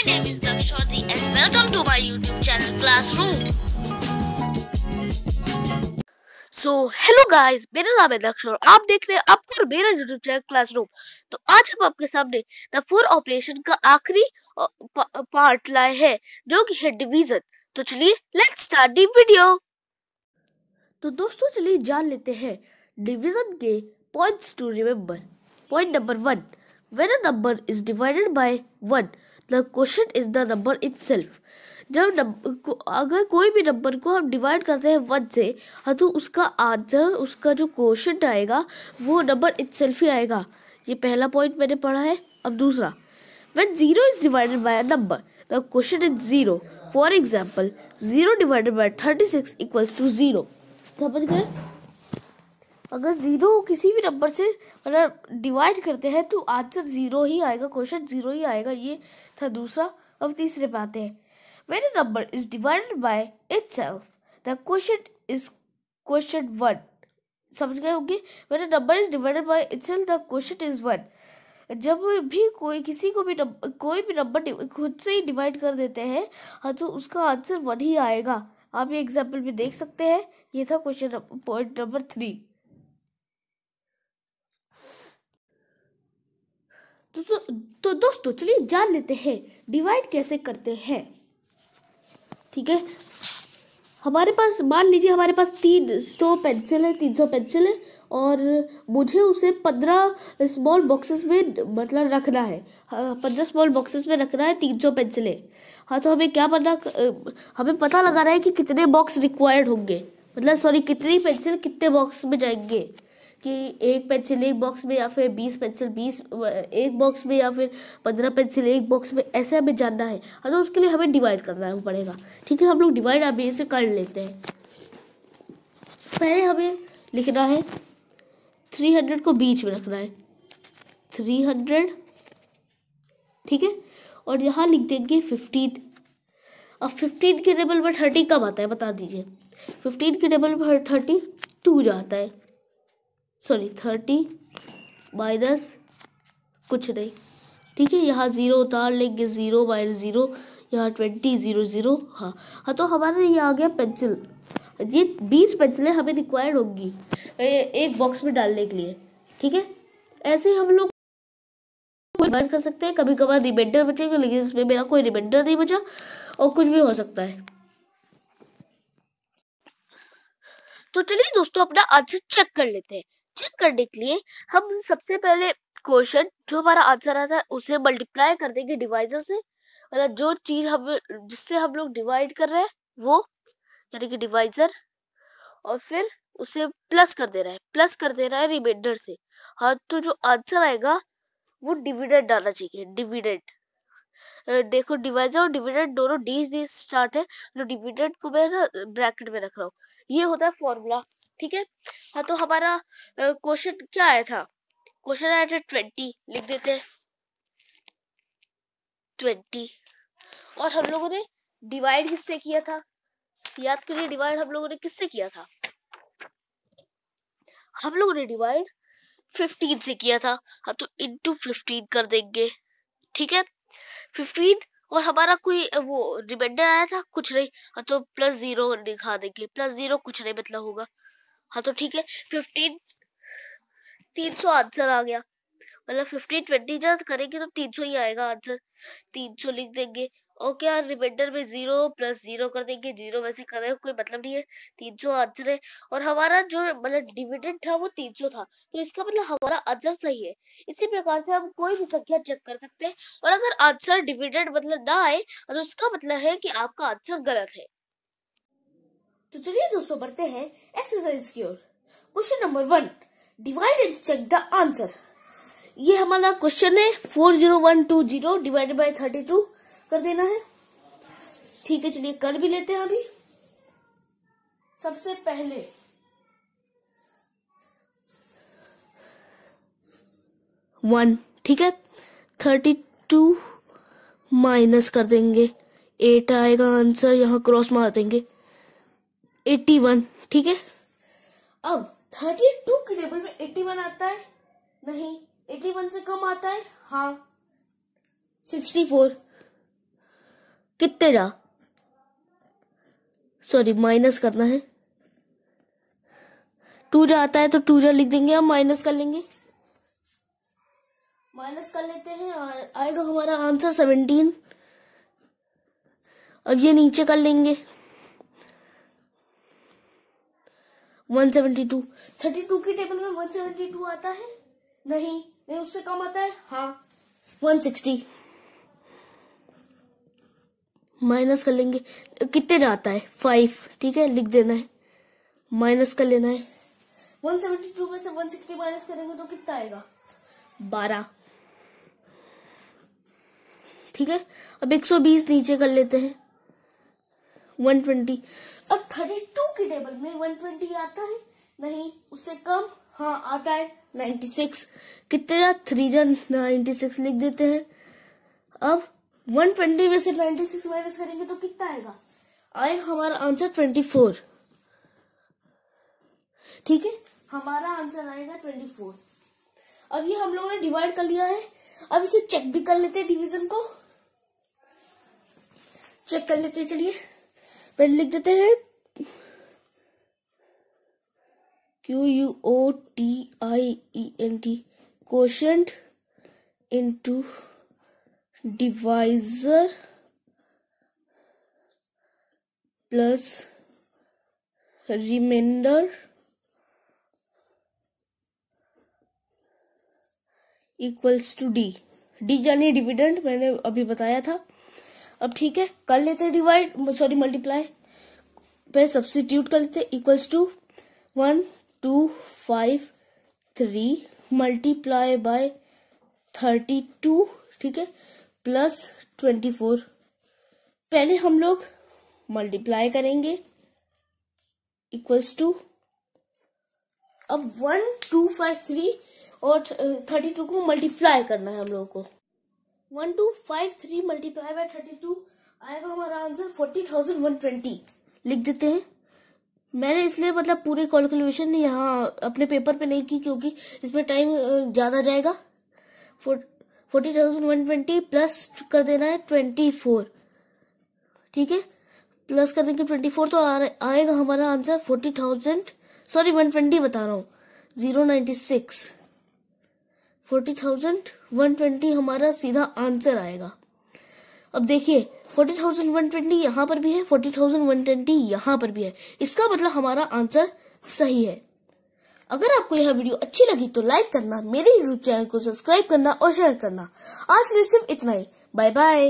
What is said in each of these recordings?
My name is Dakshoti and welcome to my YouTube channel, Classroom. So hello guys मेरा नाम है दक्ष और आप देख रहे हैं आपको और मेरा यूट्यूब चैनल क्लासरूम तो आज हम आपके सामने द फोर ऑपरेशन का आखिरी पार्ट लाए हैं, जो कि है डिवीज़न तो चलिए लेट्स स्टार्ट दी वीडियो तो दोस्तों, चलिए जान लेते हैं डिवीज़न के points to remember point number one when a number is divided by one the quotient is the number itself जब अगर कोई भी नंबर को हम डिवाइड करते हैं वन से हाँ तो उसका आंसर उसका जो क्वेश्चन आएगा, वो नंबर इटसेल्फ ही आएगा। ये पहला पॉइंट मैंने पढ़ा है, अब दूसरा। When zero is divided a number the quotient is zero for example zero divided by thirty six equals to zero समझ गए? अगर ज़ीरो किसी भी नंबर से मतलब डिवाइड करते हैं तो आंसर ज़ीरो ही आएगा क्वेश्चन ज़ीरो ही आएगा ये था दूसरा। अब तीसरे पे आते हैं। When number is is divided by itself, the quotient is quotient 1. समझ गए होंगे? When a number is divided by itself, the quotient is 1. जब भी कोई किसी को भी नंबर कोई भी नंबर खुद से ही डिवाइड कर देते हैं हाँ तो उसका आंसर वन ही आएगा। आप ये एग्ज़ाम्पल भी देख सकते हैं। ये था क्वेश्चन पॉइंट नंबर थ्री तो, तो, दोस्तों चलिए जान लेते हैं डिवाइड कैसे करते हैं? ठीक है? हमारे पास मान लीजिए हमारे पास तीन सौ पेंसिल है तीन सौ पेंसिल है और मुझे उसे पंद्रह स्मॉल बॉक्सेस में मतलब रखना है। पंद्रह स्मॉल बॉक्सेस में रखना है तीन सौ पेंसिलें हाँ। तो हमें क्या करना हमें पता लगाना है कि कितने बॉक्स रिक्वायर्ड होंगे। मतलब सॉरी कितनी पेंसिल कितने बॉक्स में जाएँगे। कि एक पेंसिल एक बॉक्स में या फिर बीस पेंसिल बीस एक बॉक्स में या फिर पंद्रह पेंसिल एक बॉक्स में, ऐसे हमें जानना है। हाँ तो उसके लिए हमें डिवाइड करना है पड़ेगा। ठीक है, हम लोग डिवाइड अभी इसे कर लेते हैं। पहले हमें लिखना है थ्री हंड्रेड को बीच में रखना है। थ्री हंड्रेड ठीक है? और यहाँ लिख देंगे फिफ्टीन अब फिफ्टीन के टेबल पर थर्टी कब आता है, बता दीजिए। फिफ्टीन के टेबल पर थर्टी टू जाता है। सॉरी थर्टी माइनस कुछ नहीं। ठीक है, यहाँ ज़ीरो उतार लेंगे ज़ीरो माइनस ज़ीरो यहाँ ट्वेंटी ज़ीरो ज़ीरो हाँ। हाँ तो हमारे ये आ गया पेंसिल ये बीस पेंसिलें हमें रिक्वायर्ड होंगी एक बॉक्स में डालने के लिए। ठीक है? ऐसे हम लोग कर सकते हैं। कभी कभार रिमाइंडर बचेगा, लेकिन इसमें मेरा कोई रिमाइंडर नहीं बचा, और कुछ भी हो सकता है। तो चलिए दोस्तों, अपना आंसर चेक कर लेते हैं। चेक करने के लिए हम सबसे पहले क्वेश्चन जो हमारा आंसर आता है, उसे मल्टीप्लाई कर देंगे डिवाइजर से। मतलब जो चीज़ हम, जिससे हम लोग डिवाइड कर रहे हैं, वो यानी कि डिवाइजर और फिर उसे प्लस कर दे रहा है। प्लस कर दे रहा है रिमाइंडर से। हाँ तो जो आंसर आएगा, वो डिविडेंड डालना चाहिए। डिविडेंड देखो डिवाइजर और डिविडेंड दोनों डी डी स्टार्ट है। तो डिविडेंड को मैं ना ब्रैकेट में रख रहा हूँ, ये होता है फॉर्मूला ठीक है? हाँ तो हमारा क्वेश्चन क्या आया था? क्वेश्चन आया था ट्वेंटी लिख देते ट्वेंटी और हम लोगों ने डिवाइड किससे किया था? याद करिए डिवाइड हम लोगों ने किससे किया था? हम लोगों ने डिवाइड फिफ्टीन से किया था। हाँ तो इंटू फिफ्टीन कर देंगे। ठीक है? फिफ्टीन और हमारा कोई वो रिमाइंडर आया था? कुछ नहीं। हाँ तो प्लस ज़ीरो दिखा देंगे। प्लस ज़ीरो कुछ नहीं मतलब होगा। हाँ तो ठीक है फिफ्टीन तीन सौ आंसर आ गया। मतलब फिफ्टीन ट्वेंटी जब करेंगे तो तीन सौ ही आएगा आंसर तीन सौ लिख देंगे। और क्या रिमाइंडर में ज़ीरो प्लस ज़ीरो कर देंगे। ज़ीरो वैसे करें, कोई मतलब नहीं है। तीन सौ आंसर है। और हमारा जो मतलब डिविडेंड था, वो तीन सौ था। तो इसका मतलब हमारा आंसर सही है। इसी प्रकार से हम कोई भी संख्या चेक कर सकते हैं। और अगर आंसर डिविडेंड मतलब ना आए तो इसका मतलब है कि आपका आंसर गलत है। तो चलिए दोस्तों, बढ़ते हैं एक्सरसाइज की ओर। Question number one divide and check the answer ये हमारा क्वेश्चन है four zero one two zero divided by thirty two कर देना है। ठीक है, चलिए कर भी लेते हैं अभी। सबसे पहले वन ठीक है? थर्टी टू माइनस कर देंगे। एट आएगा आंसर यहाँ क्रॉस मार देंगे। एट्टी वन ठीक है? अब थर्टी टू के टेबल में एट्टी वन आता है? नहीं एट्टी वन से कम आता है? हाँ। सिक्सटी फोर कितने जा सॉरी माइनस करना है। टू जा आता है तो टू जा लिख देंगे हम माइनस कर लेंगे। माइनस कर लेते हैं आएगा हमारा आंसर सेवनटीन अब ये नीचे कर लेंगे। One seventy two thirty two की टेबल में वन सेवेंटी टू आता है? नहीं नहीं, उससे कम आता है? हाँ। वन सिक्सटी माइनस कर लेंगे। कितने जाता है? फाइव ठीक है, लिख देना है। माइनस कर लेना है। वन सेवेंटी टू में से वन सिक्सटी माइनस करेंगे तो कितना आएगा? बारह। ठीक है? अब एक सौ बीस नीचे कर लेते हैं। वन ट्वेंटी अब थर्टी टू की टेबल में वन ट्वेंटी आता है। नहीं, उससे कम हाँ आता है नाइन्टी सिक्स कितने? थ्री जन नाइन्टी लिख देते हैं। अब वन ट्वेंटी में से नाइन्टी सिक्स माइनस करेंगे तो कितना आएगा? आएगा हमारा आंसर ट्वेंटी फोर ठीक है? हमारा आंसर आएगा ट्वेंटी फोर अब ये हम लोगों ने डिवाइड कर लिया है। अब इसे चेक भी कर लेते हैं डिवीज़न को। चेक कर लेते हैं, चलिए। पहले लिख देते हैं। Q U O T I E N T quotient into divisor plus remainder equals to D D यानी डिविडेंड मैंने अभी बताया था। अब ठीक है, कर लेते हैं डिवाइड सॉरी मल्टीप्लाई पे सब्सटीट्यूट कर लेते equals to one two five three multiply by thirty two ठीक है प्लस ट्वेंटी फोर पहले हम लोग मल्टीप्लाई करेंगे इक्वल्स टू अब वन टू फाइव थ्री और थर्टी टू को मल्टीप्लाई करना है हम लोगों को। One two five three multiply by thirty two, आएगा हमारा answer forty thousand one twenty. लिख देते हैं। मैंने इसलिए मतलब पूरे कैलकुलेशन यहाँ अपने पेपर पे नहीं की क्योंकि इसमें टाइम ज़्यादा जाएगा। Forty thousand one twenty plus कर देना है ट्वेंटी फोर ठीक है? प्लस कर देंगे ट्वेंटी फोर तो आएगा हमारा answer forty thousand sorry one twenty बता रहा हूँ। Zero ninety six forty thousand one twenty हमारा सीधा आंसर आएगा। अब देखिए, फोर्टी थाउज़ेंड वन ट्वेंटी यहाँ पर भी है, फोर्टी थाउज़ेंड वन ट्वेंटी यहाँ पर भी है। इसका मतलब हमारा आंसर सही है। अगर आपको यह वीडियो अच्छी लगी तो लाइक करना, मेरे यूट्यूब चैनल को सब्सक्राइब करना और शेयर करना। आज के लिए सिर्फ़ इतना ही। Bye bye.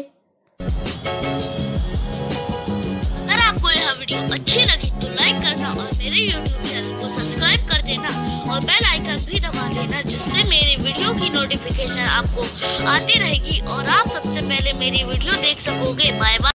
अगर आपको यह वीडियो अच्छी लगी तो लाइक करना और मेरे यूट्यूब चैनल को सब्सक्राइब कर देना और बेल आइकन भी दबा देना, जिससे मेरी वीडियो की नोटिफिकेशन आपको आती रहेगी और आप सबसे पहले मेरी वीडियो देख सकोगे। Bye bye